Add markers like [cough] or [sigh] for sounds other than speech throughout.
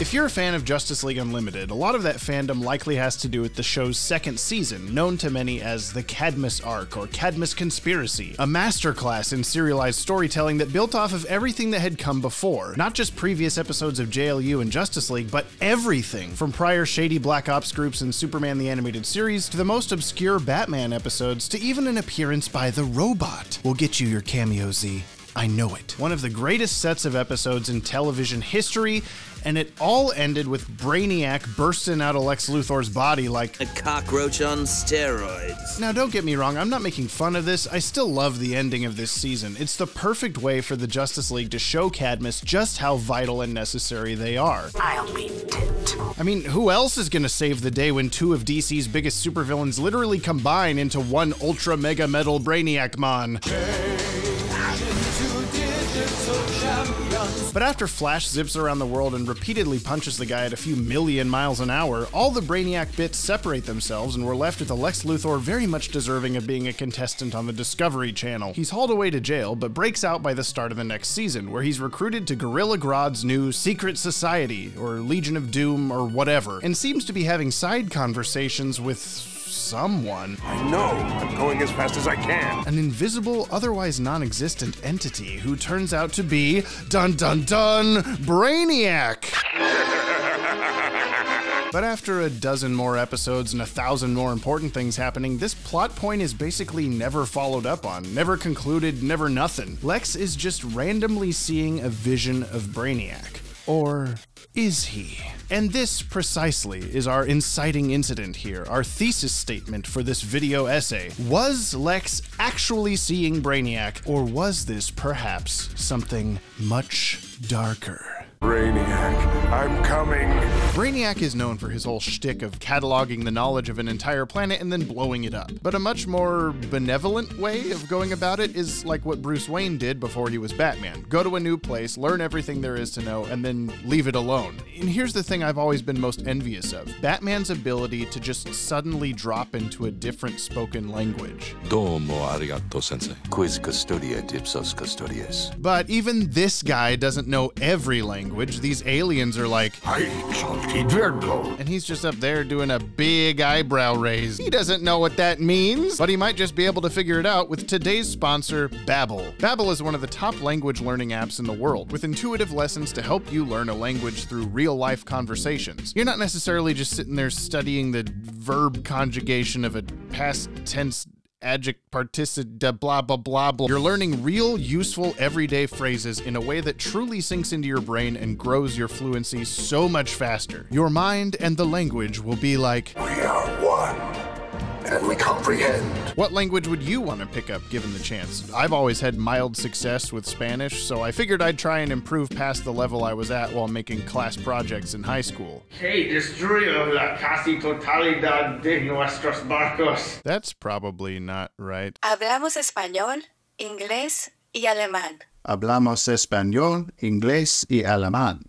If you're a fan of Justice League Unlimited, a lot of that fandom likely has to do with the show's second season, known to many as the Cadmus Arc or Cadmus Conspiracy, a masterclass in serialized storytelling that built off of everything that had come before. Not just previous episodes of JLU and Justice League, but everything from prior shady Black Ops groups in Superman the Animated Series to the most obscure Batman episodes to even an appearance by the robot. We'll get you your cameo, Z. I know it. One of the greatest sets of episodes in television history, and it all ended with Brainiac bursting out of Lex Luthor's body like a cockroach on steroids. Now, don't get me wrong, I'm not making fun of this. I still love the ending of this season. It's the perfect way for the Justice League to show Cadmus just how vital and necessary they are. I'll be dead. I mean, who else is gonna save the day when two of DC's biggest supervillains literally combine into one ultra mega metal Brainiac Mon? But after Flash zips around the world and repeatedly punches the guy at a few million miles an hour, all the Brainiac bits separate themselves and we're left with a Lex Luthor very much deserving of being a contestant on the Discovery Channel. He's hauled away to jail, but breaks out by the start of the next season, where he's recruited to Gorilla Grodd's new Secret Society, or Legion of Doom, or whatever, and seems to be having side conversations with someone. I know. I'm going as fast as I can. An invisible, otherwise non existent entity who turns out to be, dun dun dun, Brainiac! [laughs] But after a dozen more episodes and a thousand more important things happening, this plot point is basically never followed up on, never concluded, never nothing. Lex is just randomly seeing a vision of Brainiac. Or is he? And this precisely is our inciting incident here, our thesis statement for this video essay. Was Lex actually seeing Brainiac, or was this perhaps something much darker? Brainiac, I'm coming. Brainiac is known for his whole shtick of cataloging the knowledge of an entire planet and then blowing it up. But a much more benevolent way of going about it is like what Bruce Wayne did before he was Batman go to a new place, learn everything there is to know, and then leave it alone. And here's the thing I've always been most envious of Batman's ability to just suddenly drop into a different spoken language. Domo arigato, sensei. Quis custodia ipsos custodies. But even this guy doesn't know every language. These aliens are like, and he's just up there doing a big eyebrow raise. He doesn't know what that means, but he might just be able to figure it out with today's sponsor, Babbel. Babbel is one of the top language learning apps in the world, with intuitive lessons to help you learn a language through real-life conversations. You're not necessarily just sitting there studying the verb conjugation of a past tense adject particip blah blah blah blah. You're learning real, useful, everyday phrases in a way that truly sinks into your brain and grows your fluency so much faster. Your mind and the language will be like, We are and we comprehend. what language would you want to pick up given the chance? I've always had mild success with Spanish, so I figured I'd try and improve past the level I was at while making class projects in high school. Hey, destruyo la casi totalidad de nuestros barcos. That's probably not right. Hablamos español, inglés y alemán. Hablamos español, inglés y alemán.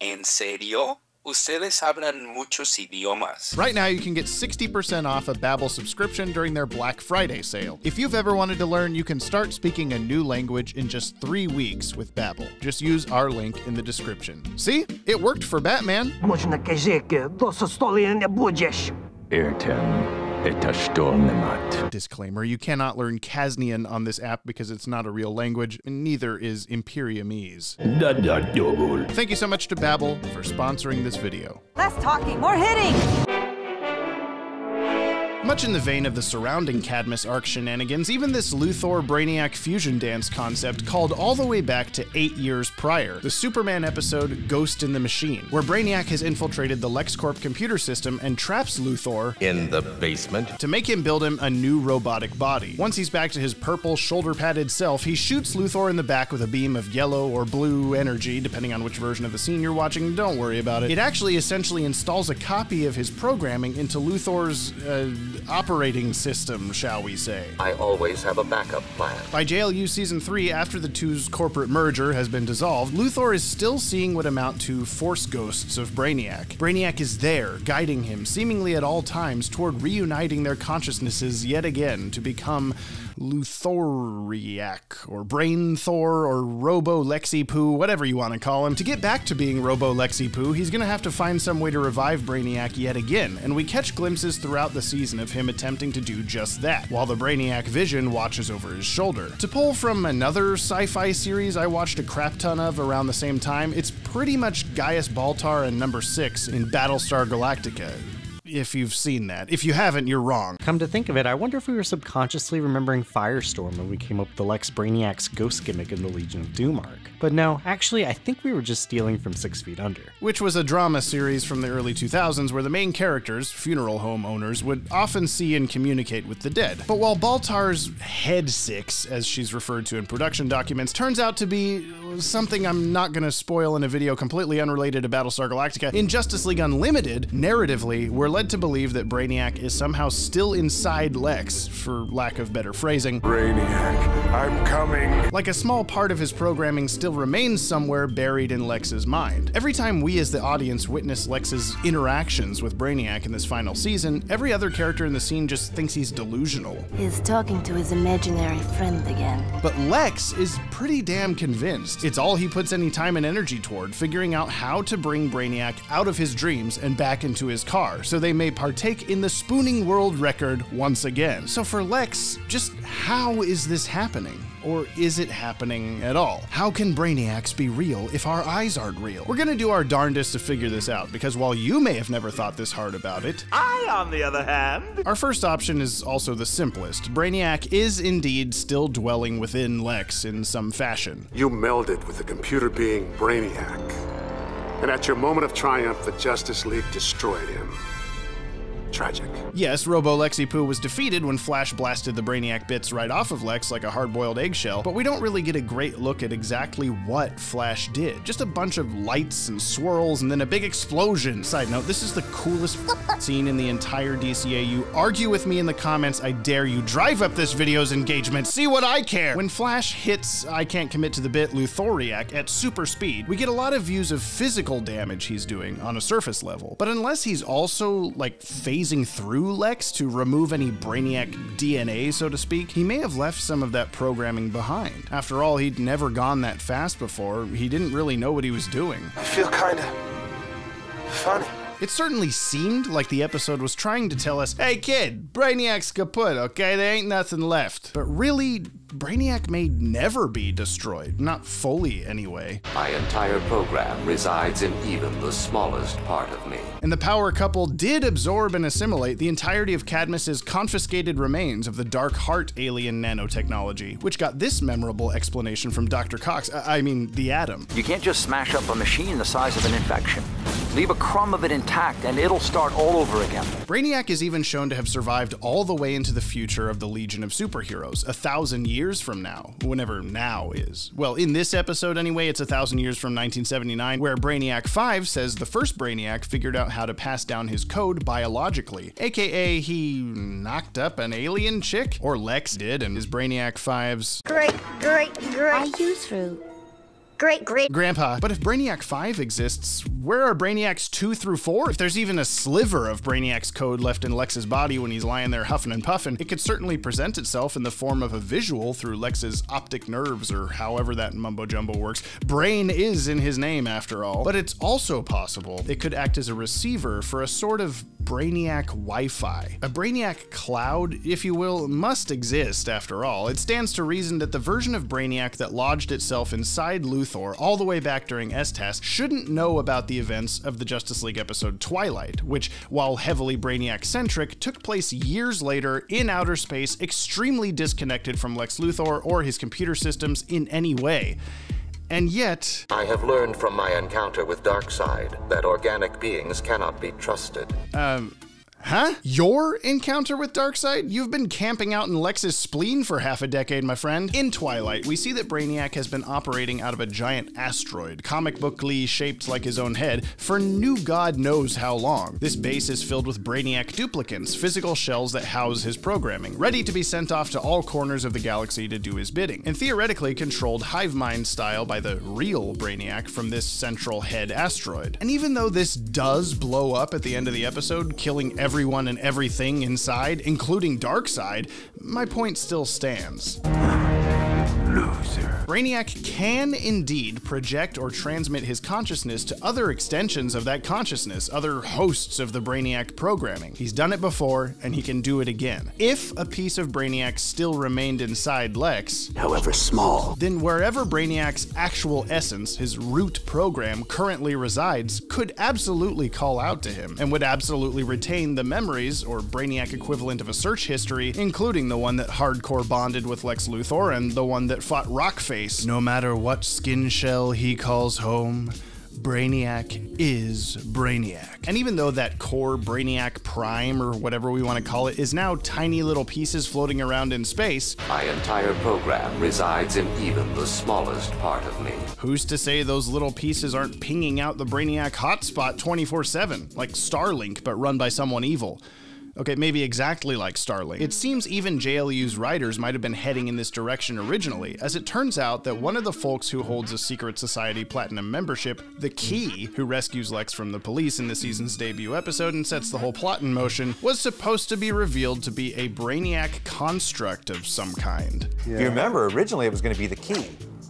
¿En serio? Ustedes hablan muchos idiomas. Right now, you can get 60% off a Babbel subscription during their Black Friday sale. If you've ever wanted to learn, you can start speaking a new language in just three weeks with Babbel. Just use our link in the description. See? It worked for Batman. Można kazieke, dosa stoli nie budziesz. Airtem etastolnemat. Disclaimer You cannot learn Kasnian on this app because it's not a real language, and neither is Imperiumese. Thank you so much to Babbel for sponsoring this video. Less talking, more hitting! Much in the vein of the surrounding Cadmus arc shenanigans, even this Luthor Brainiac fusion dance concept called all the way back to eight years prior, the Superman episode Ghost in the Machine, where Brainiac has infiltrated the LexCorp computer system and traps Luthor In the basement. to make him build him a new robotic body. Once he's back to his purple, shoulder padded self, he shoots Luthor in the back with a beam of yellow or blue energy, depending on which version of the scene you're watching. Don't worry about it. It actually essentially installs a copy of his programming into Luthor's uh, operating system, shall we say. I always have a backup plan. By JLU Season 3, after the two's corporate merger has been dissolved, Luthor is still seeing what amount to force ghosts of Brainiac. Brainiac is there, guiding him, seemingly at all times, toward reuniting their consciousnesses yet again to become Luthoriak, or Brain Thor, or Robo Lexy Poo, whatever you want to call him. To get back to being Robo Lexy Poo, he's gonna have to find some way to revive Brainiac yet again, and we catch glimpses throughout the season of him attempting to do just that, while the Brainiac Vision watches over his shoulder. To pull from another sci fi series I watched a crap ton of around the same time, it's pretty much Gaius Baltar and number 6 in Battlestar Galactica if you've seen that. If you haven't, you're wrong. Come to think of it, I wonder if we were subconsciously remembering Firestorm when we came up with the Lex Brainiac's ghost gimmick in the Legion of Doom arc. But no, actually, I think we were just stealing from Six Feet Under. Which was a drama series from the early 2000s where the main characters, funeral home owners, would often see and communicate with the dead. But while Baltar's head six, as she's referred to in production documents, turns out to be something I'm not going to spoil in a video completely unrelated to Battlestar Galactica, in Justice League Unlimited, narratively, we're led to believe that Brainiac is somehow still inside Lex, for lack of better phrasing. Brainiac, I'm coming. Like a small part of his programming still remains somewhere buried in Lex's mind. Every time we as the audience witness Lex's interactions with Brainiac in this final season, every other character in the scene just thinks he's delusional. He's talking to his imaginary friend again. But Lex is pretty damn convinced. It's all he puts any time and energy toward, figuring out how to bring Brainiac out of his dreams and back into his car, so they may partake in the spooning world record once again. So for Lex, just how is this happening? Or is it happening at all? How can Brainiacs be real if our eyes aren't real? We're gonna do our darndest to figure this out, because while you may have never thought this hard about it, I, on the other hand, our first option is also the simplest. Brainiac is indeed still dwelling within Lex in some fashion. You melded with the computer being Brainiac. And at your moment of triumph, the Justice League destroyed him. Tragic. Yes, Robo Lexy Poo was defeated when Flash blasted the Brainiac bits right off of Lex like a hard boiled eggshell, but we don't really get a great look at exactly what Flash did. Just a bunch of lights and swirls and then a big explosion. Side note, this is the coolest [laughs] scene in the entire DCAU. Argue with me in the comments, I dare you. Drive up this video's engagement, see what I care! When Flash hits I Can't Commit to the Bit Luthoriak at super speed, we get a lot of views of physical damage he's doing on a surface level. But unless he's also, like, phasing through Lex to remove any Brainiac DNA, so to speak, he may have left some of that programming behind. After all, he'd never gone that fast before. He didn't really know what he was doing. I feel kinda funny. It certainly seemed like the episode was trying to tell us, hey kid, Brainiac's kaput, okay? There ain't nothing left. But really, Brainiac may never be destroyed. Not fully, anyway. My entire program resides in even the smallest part of me. And the power couple did absorb and assimilate the entirety of Cadmus's confiscated remains of the Dark Heart alien nanotechnology, which got this memorable explanation from Dr. Cox. I mean, the Atom. You can't just smash up a machine the size of an infection. Leave a crumb of it intact and it'll start all over again. Brainiac is even shown to have survived all the way into the future of the Legion of Superheroes, a thousand years from now, whenever now is. Well, in this episode anyway, it's a thousand years from 1979, where Brainiac 5 says the first Brainiac figured out how to pass down his code biologically, aka he knocked up an alien chick? Or Lex did, and his Brainiac 5's Great, great, great. I use fruit. Great, great. Grandpa. But if Brainiac 5 exists, where are Brainiacs 2 through 4? If there's even a sliver of Brainiac's code left in Lex's body when he's lying there huffing and puffing, it could certainly present itself in the form of a visual through Lex's optic nerves or however that mumbo jumbo works. Brain is in his name after all. But it's also possible it could act as a receiver for a sort of Brainiac Wi Fi. A Brainiac cloud, if you will, must exist after all. It stands to reason that the version of Brainiac that lodged itself inside Luthor all the way back during STAS shouldn't know about the events of the Justice League episode Twilight, which, while heavily Brainiac centric, took place years later in outer space, extremely disconnected from Lex Luthor or his computer systems in any way. And yet, I have learned from my encounter with Darkseid that organic beings cannot be trusted. um, Huh? Your encounter with Darkseid? You've been camping out in Lex's spleen for half a decade, my friend. In Twilight, we see that Brainiac has been operating out of a giant asteroid, comic bookly shaped like his own head, for new god knows how long. This base is filled with Brainiac duplicants, physical shells that house his programming, ready to be sent off to all corners of the galaxy to do his bidding, and theoretically controlled hive mind style by the real Brainiac from this central head asteroid. And even though this does blow up at the end of the episode, killing every everyone and everything inside, including Darkseid, my point still stands. Loser. Brainiac can indeed project or transmit his consciousness to other extensions of that consciousness, other hosts of the Brainiac programming. He's done it before, and he can do it again. If a piece of Brainiac still remained inside Lex, however small, then wherever Brainiac's actual essence, his root program, currently resides, could absolutely call out to him, and would absolutely retain the memories, or Brainiac equivalent of a search history, including the one that hardcore bonded with Lex Luthor and the one that fought Rockface. No matter what skin shell he calls home, Brainiac is Brainiac. And even though that core Brainiac Prime, or whatever we want to call it, is now tiny little pieces floating around in space, my entire program resides in even the smallest part of me. Who's to say those little pieces aren't pinging out the Brainiac hotspot 24 7, like Starlink, but run by someone evil? Okay, maybe exactly like Starlink. It seems even JLU's writers might have been heading in this direction originally, as it turns out that one of the folks who holds a Secret Society Platinum membership, the Key, who rescues Lex from the police in the season's debut episode and sets the whole plot in motion, was supposed to be revealed to be a Brainiac construct of some kind. Yeah. You remember, originally it was going to be the Key.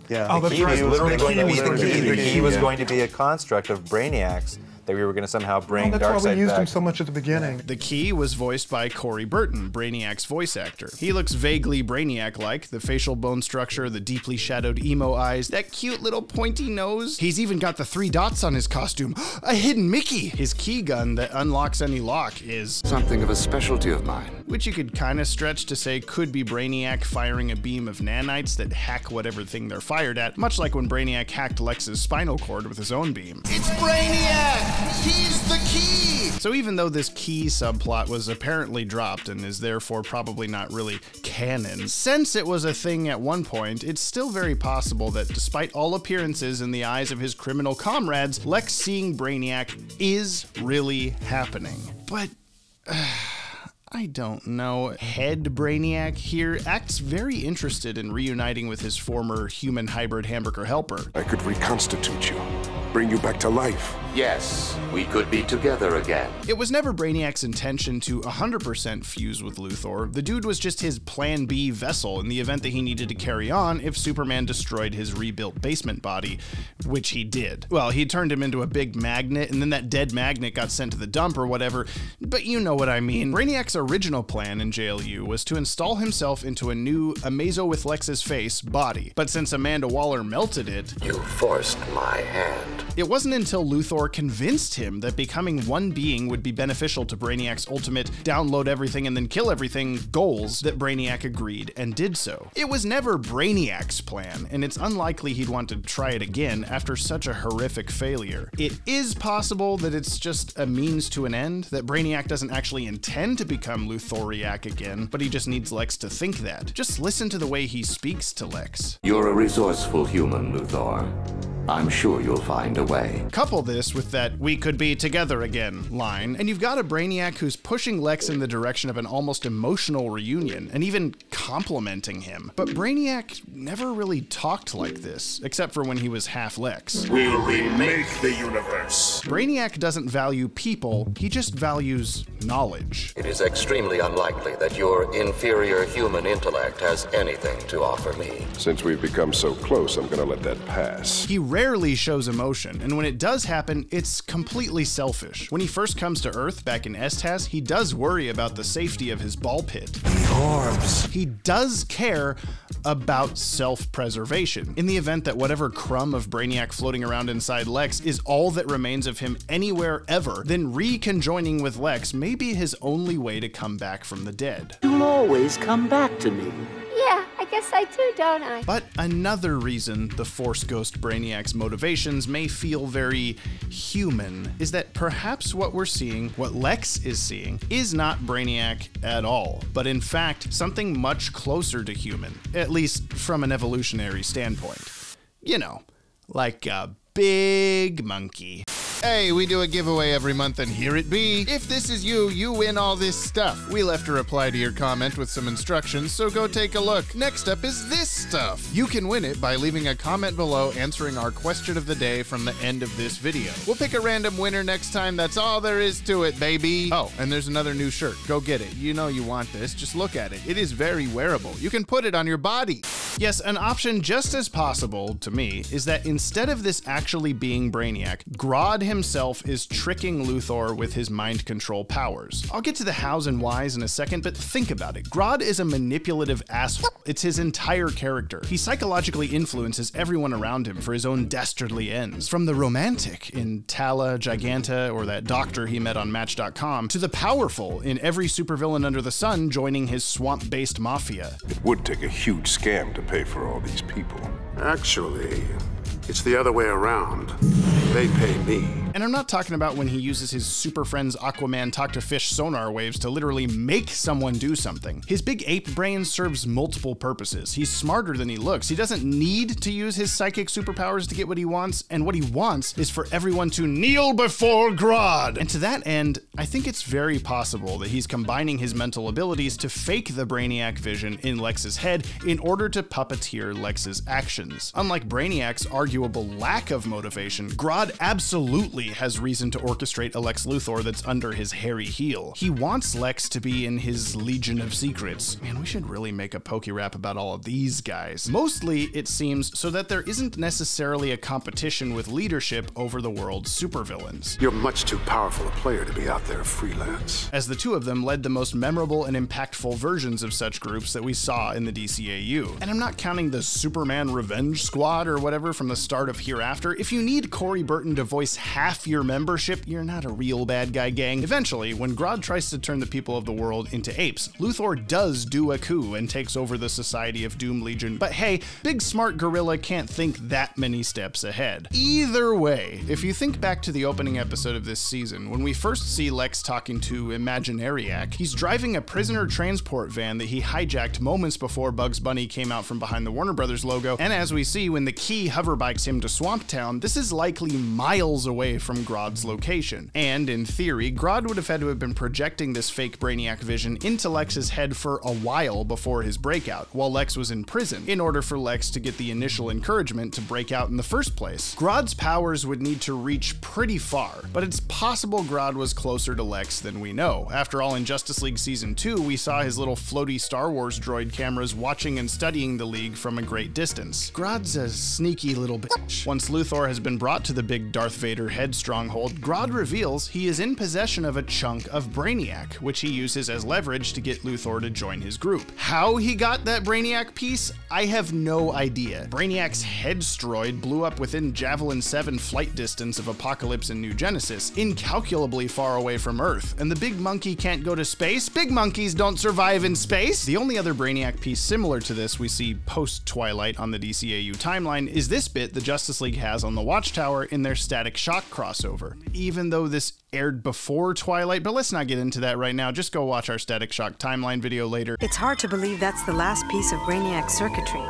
Yeah. Oh, the key was literally going to be the key. The key was going to be a construct of Brainiacs that we were going to somehow bring oh, that's why we used back. him so much at the beginning. The Key was voiced by Corey Burton, Brainiac's voice actor. He looks vaguely Brainiac-like, the facial bone structure, the deeply shadowed emo eyes, that cute little pointy nose. He's even got the three dots on his costume. [gasps] A hidden Mickey! His key gun that unlocks any lock is something of a specialty of mine. Which you could kind of stretch to say could be Brainiac firing a beam of nanites that hack whatever thing they're fired at, much like when Brainiac hacked Lex's spinal cord with his own beam. It's Brainiac! He's the key! So even though this key subplot was apparently dropped and is therefore probably not really canon, since it was a thing at one point, it's still very possible that despite all appearances in the eyes of his criminal comrades, Lex seeing Brainiac is really happening. But. Uh, [sighs] I don't know. Head Brainiac here acts very interested in reuniting with his former human hybrid hamburger helper. I could reconstitute you, bring you back to life. Yes, we could be together again. It was never Brainiac's intention to 100% fuse with Luthor. The dude was just his plan B vessel in the event that he needed to carry on if Superman destroyed his rebuilt basement body, which he did. Well, he turned him into a big magnet, and then that dead magnet got sent to the dump or whatever, but you know what I mean. Brainiac's original plan in JLU was to install himself into a new Amazo with Lex's face body, but since Amanda Waller melted it, you forced my hand. It wasn't until Luthor convinced him that becoming one being would be beneficial to Brainiac's ultimate download everything and then kill everything goals that Brainiac agreed and did so. It was never Brainiac's plan, and it's unlikely he'd want to try it again after such a horrific failure. It is possible that it's just a means to an end, that Brainiac doesn't actually intend to become Luthoriac again, but he just needs Lex to think that. Just listen to the way he speaks to Lex. You're a resourceful human, Luthor. I'm sure you'll find a way. Couple this with that we could be together again line, and you've got a Brainiac who's pushing Lex in the direction of an almost emotional reunion, and even complimenting him. But Brainiac never really talked like this, except for when he was half Lex. We'll remake the universe. Brainiac doesn't value people, he just values knowledge. It is extremely unlikely that your inferior human intellect has anything to offer me. Since we've become so close, I'm gonna let that pass. He rarely shows emotion, and when it does happen, it's completely selfish. When he first comes to Earth back in STAS, he does worry about the safety of his ball pit. The orbs. He does care about self preservation. In the event that whatever crumb of Brainiac floating around inside Lex is all that remains of him anywhere ever, then reconjoining with Lex may be his only way to come back from the dead. You'll always come back to me. Guess I do, don't I? But another reason the Force Ghost Brainiac's motivations may feel very human is that perhaps what we're seeing, what Lex is seeing, is not Brainiac at all, but in fact something much closer to human, at least from an evolutionary standpoint. You know, like a big monkey. Hey, we do a giveaway every month, and here it be. If this is you, you win all this stuff. We left a reply to your comment with some instructions, so go take a look. Next up is this stuff. You can win it by leaving a comment below answering our question of the day from the end of this video. We'll pick a random winner next time. That's all there is to it, baby. Oh, and there's another new shirt. Go get it. You know you want this. Just look at it. It is very wearable. You can put it on your body. Yes, an option just as possible, to me, is that instead of this actually being Brainiac, Grodd himself is tricking Luthor with his mind control powers. I'll get to the hows and whys in a second, but think about it. Grodd is a manipulative asshole. It's his entire character. He psychologically influences everyone around him for his own dastardly ends. From the romantic in Tala, Giganta, or that doctor he met on Match.com, to the powerful in every supervillain under the sun joining his swamp-based mafia. It would take a huge scam to pay for all these people. Actually, it's the other way around. They pay me. And I'm not talking about when he uses his super friends Aquaman talk to fish sonar waves to literally make someone do something. His big ape brain serves multiple purposes. He's smarter than he looks. He doesn't need to use his psychic superpowers to get what he wants, and what he wants is for everyone to kneel before Grodd. And to that end, I think it's very possible that he's combining his mental abilities to fake the Brainiac vision in Lex's head in order to puppeteer Lex's actions. Unlike Brainiac's arguable lack of motivation, Grodd absolutely has reason to orchestrate a Lex Luthor that's under his hairy heel. He wants Lex to be in his Legion of Secrets. Man, we should really make a pokey rap about all of these guys. Mostly, it seems, so that there isn't necessarily a competition with leadership over the world's supervillains. You're much too powerful a player to be out there freelance. As the two of them led the most memorable and impactful versions of such groups that we saw in the DCAU. And I'm not counting the Superman Revenge Squad or whatever from the start of Hereafter. If you need Corey Burton to voice half your membership, you're not a real bad guy gang. Eventually, when Grodd tries to turn the people of the world into apes, Luthor does do a coup and takes over the Society of Doom Legion. But hey, big smart gorilla can't think that many steps ahead. Either way, if you think back to the opening episode of this season, when we first see Lex talking to Imaginariac, he's driving a prisoner transport van that he hijacked moments before Bugs Bunny came out from behind the Warner Brothers logo, and as we see when the key hoverbikes him to Swamp Town, this is likely miles away from Grodd's location. And in theory, Grodd would have had to have been projecting this fake Brainiac vision into Lex's head for a while before his breakout, while Lex was in prison, in order for Lex to get the initial encouragement to break out in the first place. Grodd's powers would need to reach pretty far, but it's possible Grodd was closer to Lex than we know. After all, in Justice League Season 2, we saw his little floaty Star Wars droid cameras watching and studying the League from a great distance. Grodd's a sneaky little bitch. Once Luthor has been brought to the big Darth Vader head stronghold, Grodd reveals he is in possession of a chunk of Brainiac, which he uses as leverage to get Luthor to join his group. How he got that Brainiac piece, I have no idea. Brainiac's headstroid blew up within Javelin 7 flight distance of Apokolips and New Genesis, incalculably far away from Earth, and the big monkey can't go to space? Big monkeys don't survive in space! The only other Brainiac piece similar to this we see post-Twilight on the DCAU timeline is this bit the Justice League has on the Watchtower in their Static Shock crossover. Even though this aired before Twilight, but let's not get into that right now. Just go watch our Static Shock timeline video later. It's hard to believe that's the last piece of Brainiac circuitry.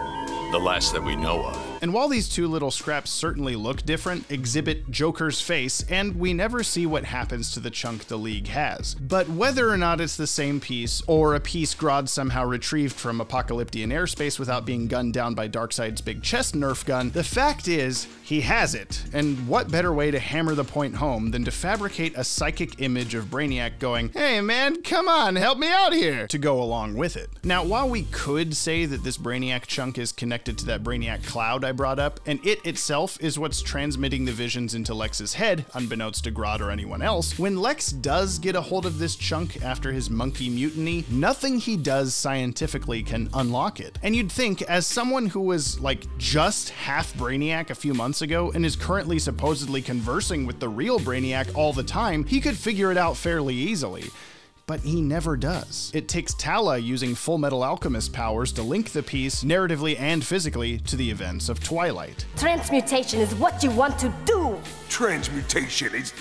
The last that we know of. And while these two little scraps certainly look different, exhibit Joker's face, and we never see what happens to the chunk the League has. But whether or not it's the same piece, or a piece Grodd somehow retrieved from Apokoliptian airspace without being gunned down by Darkseid's big chest Nerf gun, the fact is, he has it. And what better way to hammer the point home than to fabricate a psychic image of Brainiac going, hey man, come on, help me out here, to go along with it. Now, while we could say that this Brainiac chunk is connected to that Brainiac cloud I brought up, and it itself is what's transmitting the visions into Lex's head, unbeknownst to Grodd or anyone else. When Lex does get a hold of this chunk after his monkey mutiny, nothing he does scientifically can unlock it. And you'd think, as someone who was like just half Brainiac a few months ago and is currently supposedly conversing with the real Brainiac all the time, he could figure it out fairly easily but he never does. It takes Tala using Full Metal Alchemist powers to link the piece, narratively and physically, to the events of Twilight. Transmutation is what you want to do! Transmutation is.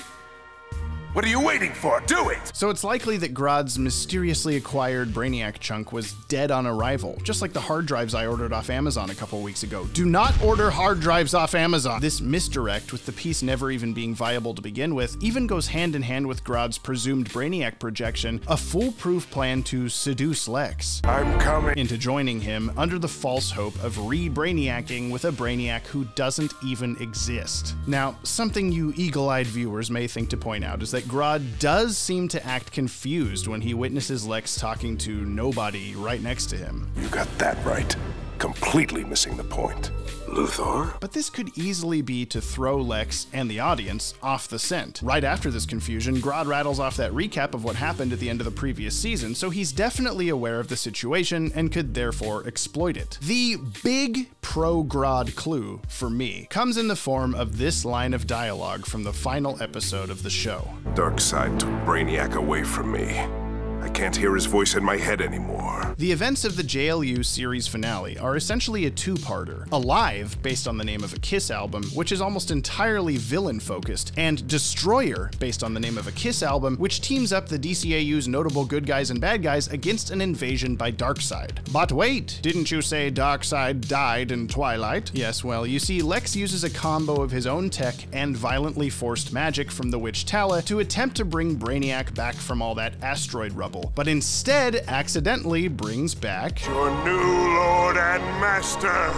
What are you waiting for? Do it! So it's likely that Grodd's mysteriously acquired Brainiac chunk was dead on arrival, just like the hard drives I ordered off Amazon a couple weeks ago. Do not order hard drives off Amazon! This misdirect, with the piece never even being viable to begin with, even goes hand in hand with Grodd's presumed Brainiac projection, a foolproof plan to seduce Lex. I'm coming. Into joining him under the false hope of re-Brainiacing with a Brainiac who doesn't even exist. Now, something you eagle-eyed viewers may think to point out is that Grodd does seem to act confused when he witnesses Lex talking to nobody right next to him. You got that right. Completely missing the point. Luthor? But this could easily be to throw Lex and the audience off the scent. Right after this confusion, Grodd rattles off that recap of what happened at the end of the previous season, so he's definitely aware of the situation and could therefore exploit it. The big pro Grodd clue, for me, comes in the form of this line of dialogue from the final episode of the show. Darkseid took Brainiac away from me. I can't hear his voice in my head anymore. The events of the JLU series finale are essentially a two-parter. Alive, based on the name of a Kiss album, which is almost entirely villain-focused, and Destroyer, based on the name of a Kiss album, which teams up the DCAU's notable good guys and bad guys against an invasion by Darkseid. But wait, didn't you say Darkseid died in Twilight? Yes, well, you see, Lex uses a combo of his own tech and violently forced magic from the witch Tala to attempt to bring Brainiac back from all that asteroid rubble but instead accidentally brings back your new lord and master.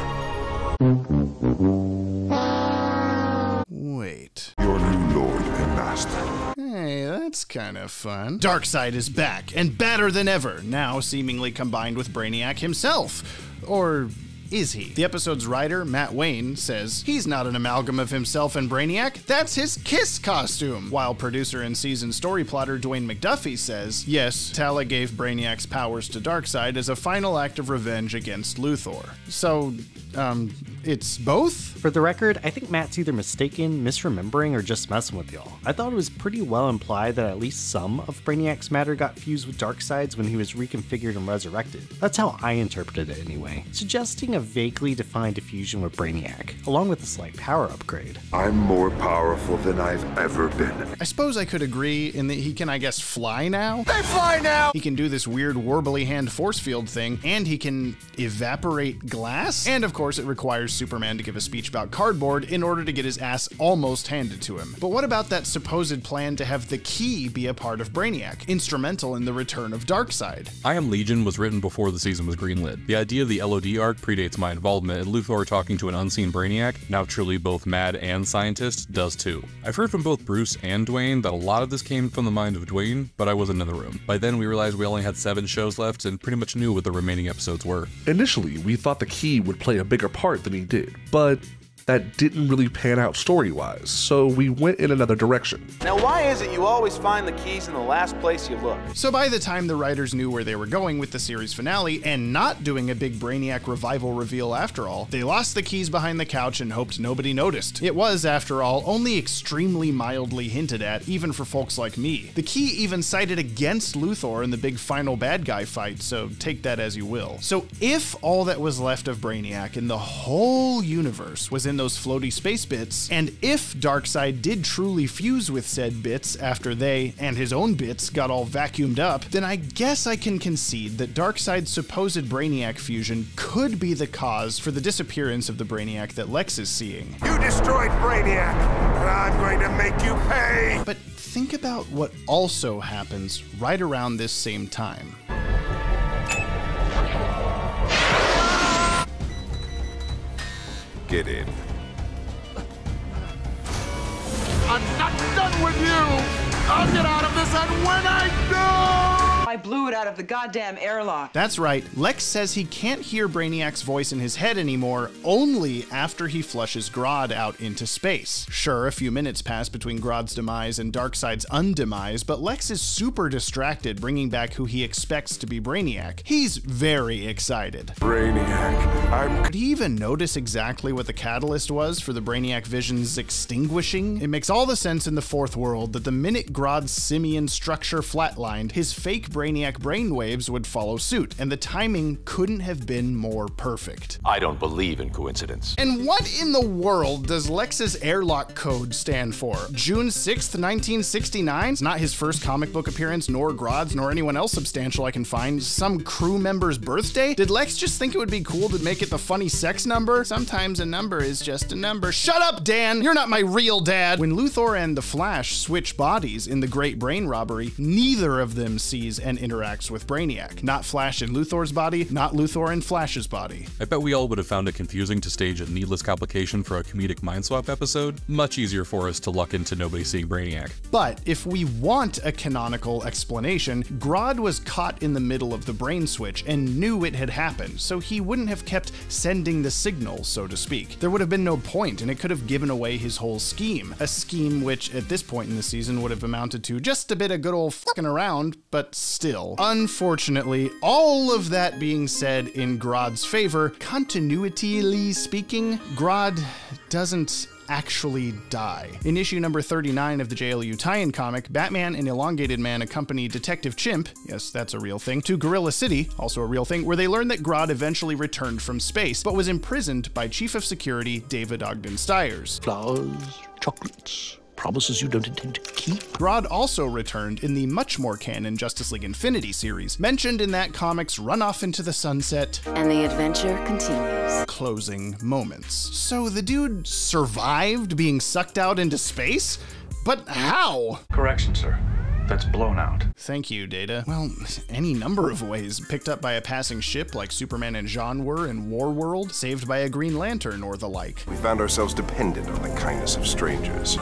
Wait. Your new lord and master. Hey, that's kind of fun. Darkseid is back and badder than ever, now seemingly combined with Brainiac himself. Or is he? The episode's writer, Matt Wayne, says he's not an amalgam of himself and Brainiac, that's his Kiss costume. While producer and season story plotter Dwayne McDuffie says, yes, Tala gave Brainiac's powers to Darkseid as a final act of revenge against Luthor. So, um, it's both? For the record, I think Matt's either mistaken, misremembering, or just messing with y'all. I thought it was pretty well implied that at least some of Brainiac's matter got fused with Darkseid's when he was reconfigured and resurrected. That's how I interpreted it anyway, suggesting a vaguely defined fusion with Brainiac, along with a slight power upgrade. I'm more powerful than I've ever been. I suppose I could agree in that he can, I guess, fly now. They fly now! He can do this weird warbly hand force field thing, and he can evaporate glass. And of course, it requires Superman to give a speech about cardboard in order to get his ass almost handed to him. But what about that supposed plan to have the key be a part of Brainiac, instrumental in the return of Darkseid? I Am Legion was written before the season was greenlit. The idea of the LOD arc predates my involvement, and Luthor talking to an unseen Brainiac, now truly both mad and scientist, does too. I've heard from both Bruce and Dwayne that a lot of this came from the mind of Dwayne, but I wasn't in the room. By then, we realized we only had seven shows left and pretty much knew what the remaining episodes were. Initially, we thought the key would play a bigger part than he did, but that didn't really pan out story wise, so we went in another direction. Now, why is it you always find the keys in the last place you look? So, by the time the writers knew where they were going with the series finale and not doing a big Brainiac revival reveal after all, they lost the keys behind the couch and hoped nobody noticed. It was, after all, only extremely mildly hinted at, even for folks like me. The key even cited against Luthor in the big final bad guy fight, so take that as you will. So, if all that was left of Brainiac in the whole universe was in those floaty space bits, and if Darkseid did truly fuse with said bits after they and his own bits got all vacuumed up, then I guess I can concede that Darkseid's supposed Brainiac fusion could be the cause for the disappearance of the Brainiac that Lex is seeing. You destroyed Brainiac, and I'm going to make you pay! But think about what also happens right around this same time. Get in. I'm not done with you! I'll get out of this, and when I do! I blew it out of the goddamn airlock. That's right. Lex says he can't hear Brainiac's voice in his head anymore, only after he flushes Grodd out into space. Sure, a few minutes pass between Grodd's demise and Darkseid's undemise, but Lex is super distracted, bringing back who he expects to be Brainiac. He's very excited. Brainiac, I'm. Could he even notice exactly what the catalyst was for the Brainiac vision's extinguishing? It makes all the sense in the fourth world that the minute Grodd's simian structure flatlined, his fake Brainiac Brainiac brainwaves would follow suit, and the timing couldn't have been more perfect. I don't believe in coincidence. And what in the world does Lex's airlock code stand for? June 6th, 1969? It's not his first comic book appearance, nor Grodd's, nor anyone else substantial I can find. Some crew member's birthday? Did Lex just think it would be cool to make it the funny sex number? Sometimes a number is just a number. Shut up, Dan! You're not my real dad! When Luthor and the Flash switch bodies in the Great Brain Robbery, neither of them sees and interacts with Brainiac. Not Flash in Luthor's body, not Luthor in Flash's body. I bet we all would have found it confusing to stage a needless complication for a comedic mind swap episode. Much easier for us to luck into nobody seeing Brainiac. But if we want a canonical explanation, Grodd was caught in the middle of the brain switch and knew it had happened, so he wouldn't have kept sending the signal, so to speak. There would have been no point, and it could have given away his whole scheme. A scheme which, at this point in the season, would have amounted to just a bit of good old fucking around, but still. Unfortunately, all of that being said in Grodd's favor, continuityly speaking, Grodd doesn't actually die. In issue number 39 of the JLU tie-in comic, Batman and Elongated Man accompany Detective Chimp, yes, that's a real thing, to Gorilla City, also a real thing, where they learn that Grodd eventually returned from space, but was imprisoned by Chief of Security David Ogden Stiers. Flowers, chocolates, promises you don't intend to keep. Grodd also returned in the much more canon Justice League Infinity series, mentioned in that comic's Run Off into the Sunset and the adventure continues. Closing moments. So the dude survived being sucked out into space? But how? Correction, sir. That's blown out. Thank you, Data. Well, any number of ways. Picked up by a passing ship like Superman and J'onn were in Warworld, saved by a Green Lantern or the like. We found ourselves dependent on the kindness of strangers.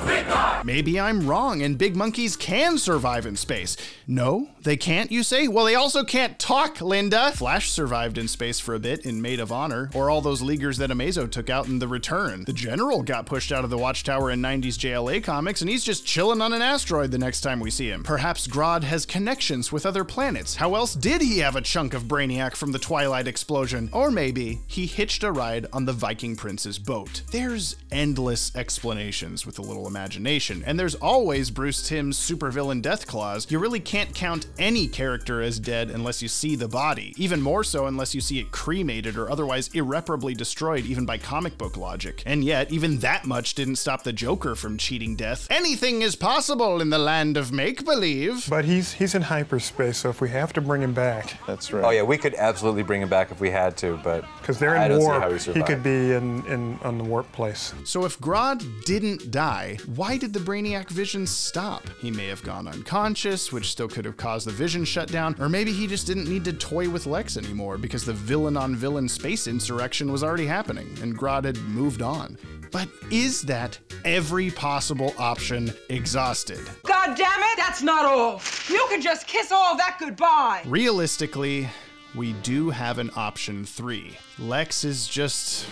Maybe I'm wrong and big monkeys can survive in space. No, they can't, you say? Well, they also can't talk, Linda. Flash survived in space for a bit in Maid of Honor, or all those Leaguers that Amazo took out in The Return. The General got pushed out of the Watchtower in 90s JLA comics, and he's just chilling on an asteroid the next time we see him. Perhaps Grodd has connections with other planets. How else did he have a chunk of Brainiac from the Twilight explosion? Or maybe he hitched a ride on the Viking Prince's boat. There's endless explanations with a little imagination, and there's always Bruce Timm's supervillain death clause. You really can't count any character as dead unless you see the body, even more so unless you see it cremated or otherwise irreparably destroyed even by comic book logic. And yet, even that much didn't stop the Joker from cheating death. Anything is possible in the land of make-believe. But he's he's in hyperspace, so if we have to bring him back, That's right. Oh yeah, we could absolutely bring him back if we had to, but because they're I in don't see warp, how he he could be in, in on the warp place. So if Grodd didn't die, why did the Brainiac vision stop? He may have gone unconscious, which still could have caused the vision shutdown, or maybe he just didn't need to toy with Lex anymore because the villain on villain space insurrection was already happening and Grodd had moved on. But is that every possible option exhausted? God damn it, that's not all. You can just kiss all that goodbye. Realistically, we do have an option three. Lex is just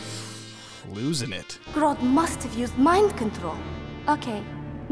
losing it. Grodd must have used mind control. Okay,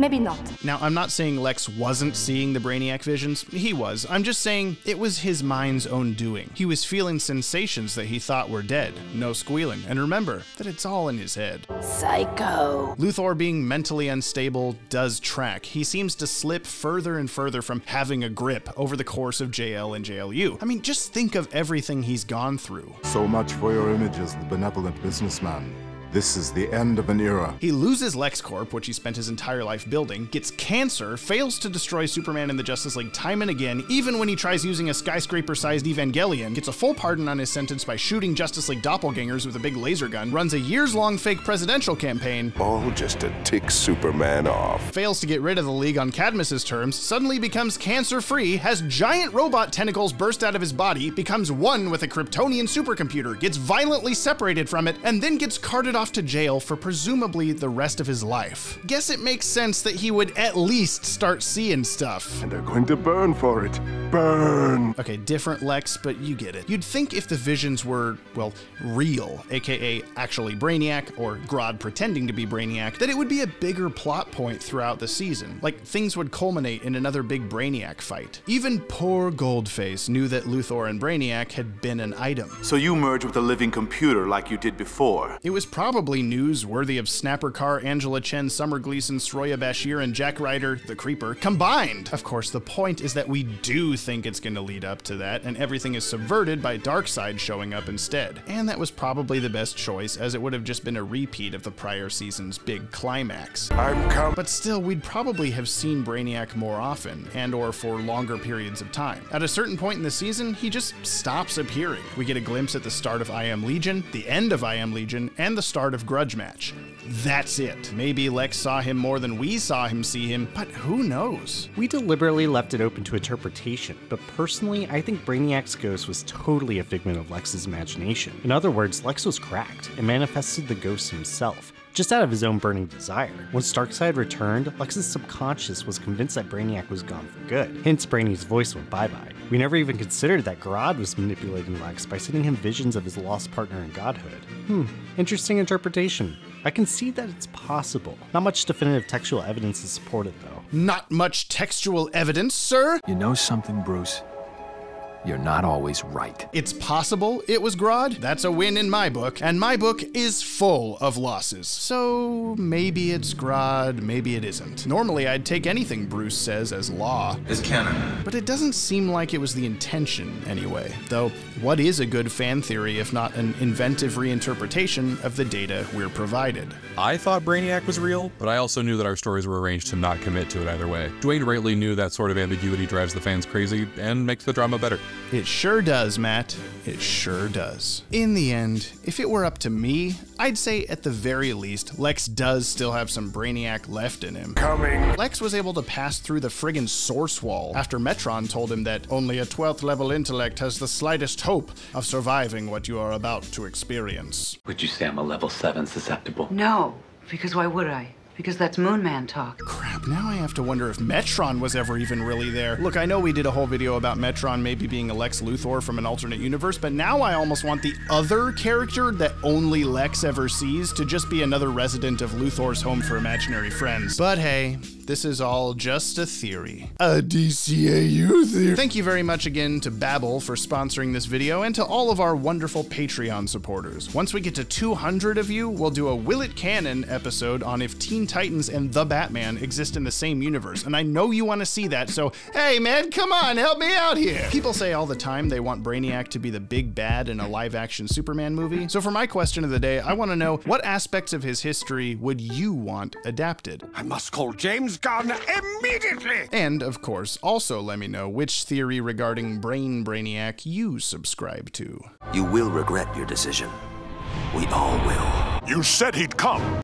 maybe not. Now, I'm not saying Lex wasn't seeing the Brainiac visions. He was. I'm just saying it was his mind's own doing. He was feeling sensations that he thought were dead. No squealing. And remember that it's all in his head. Psycho. Luthor being mentally unstable does track. He seems to slip further and further from having a grip over the course of JL and JLU. I mean, just think of everything he's gone through. So much for your image as the benevolent businessman. This is the end of an era. He loses LexCorp, which he spent his entire life building, gets cancer, fails to destroy Superman and the Justice League time and again, even when he tries using a skyscraper sized Evangelion, gets a full pardon on his sentence by shooting Justice League doppelgangers with a big laser gun, runs a years long fake presidential campaign, All just to tick Superman off. fails to get rid of the League on Cadmus's terms, suddenly becomes cancer free, has giant robot tentacles burst out of his body, becomes one with a Kryptonian supercomputer, gets violently separated from it, and then gets carted off to jail for presumably the rest of his life. Guess it makes sense that he would at least start seeing stuff. And they're going to burn for it. Burn! Okay, different Lex, but you get it. You'd think if the visions were, well, real, aka actually Brainiac, or Grodd pretending to be Brainiac, that it would be a bigger plot point throughout the season. Like, things would culminate in another big Brainiac fight. Even poor Goldface knew that Luthor and Brainiac had been an item. So you merge with a living computer like you did before. It was probably probably news worthy of Snapper Carr, Angela Chen, Summer Gleason, Sroya Bashir, and Jack Ryder, the Creeper, combined. Of course, the point is that we do think it's going to lead up to that, and everything is subverted by Darkseid showing up instead. And that was probably the best choice, as it would have just been a repeat of the prior season's big climax. But still, we'd probably have seen Brainiac more often, and or for longer periods of time. At a certain point in the season, he just stops appearing. We get a glimpse at the start of I Am Legion, the end of I Am Legion, and the start of Grudge Match. That's it. Maybe Lex saw him more than we saw him see him, but who knows? We deliberately left it open to interpretation, but personally, I think Brainiac's ghost was totally a figment of Lex's imagination. In other words, Lex was cracked and manifested the ghost himself just out of his own burning desire. when Darkseid returned, Lex's subconscious was convinced that Brainiac was gone for good, hence Brainy's voice went bye bye. We never even considered that Grodd was manipulating Lex by sending him visions of his lost partner in godhood. Hmm, interesting interpretation. I can see that it's possible. Not much definitive textual evidence to support it, though. Not much textual evidence, sir? You know something, Bruce? You're not always right. It's possible it was Grodd. That's a win in my book, and my book is full of losses. So maybe it's Grodd, maybe it isn't. Normally, I'd take anything Bruce says as law. As canon. But it doesn't seem like it was the intention anyway. Though, what is a good fan theory if not an inventive reinterpretation of the data we're provided? I thought Brainiac was real, but I also knew that our stories were arranged to not commit to it either way. Dwayne rightly knew that sort of ambiguity drives the fans crazy and makes the drama better. It sure does, Matt. It sure does. In the end, if it were up to me, I'd say at the very least, Lex does still have some Brainiac left in him. Coming. Lex was able to pass through the friggin' source wall after Metron told him that only a 12th level intellect has the slightest hope of surviving what you are about to experience. Would you say I'm a level 7 susceptible? No, because why would I? Because that's Moonman talk. Crap, now I have to wonder if Metron was ever even really there. Look, I know we did a whole video about Metron maybe being a Lex Luthor from an alternate universe, but now I almost want the other character that only Lex ever sees to just be another resident of Luthor's home for imaginary friends. But hey, this is all just a theory. A DCAU theory. Thank you very much again to Babbel for sponsoring this video and to all of our wonderful Patreon supporters. Once we get to 200 of you, we'll do a Will It Canon episode on if Teen Titans and The Batman exist in the same universe. And I know you want to see that, so hey man, come on, help me out here. People say all the time they want Brainiac to be the big bad in a live action Superman movie. So for my question of the day, I want to know what aspects of his history would you want adapted? I must call James Gardner immediately! And of course, also let me know which theory regarding Brain Brainiac you subscribe to. You will regret your decision. We all will. You said he'd come.